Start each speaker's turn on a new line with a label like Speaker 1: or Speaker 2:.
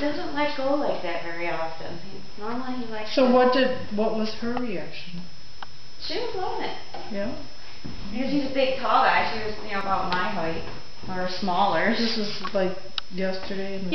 Speaker 1: doesn't let go like that very often. He- Normally he likes.
Speaker 2: So what did, what was her reaction?
Speaker 1: She was loving it.
Speaker 2: Yeah?
Speaker 1: Because he's a big, tall guy. She was, you know, about my height or smaller.
Speaker 2: This was like yesterday and the